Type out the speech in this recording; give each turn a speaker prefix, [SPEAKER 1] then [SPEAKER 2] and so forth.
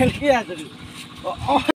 [SPEAKER 1] খেলিয়ে আছো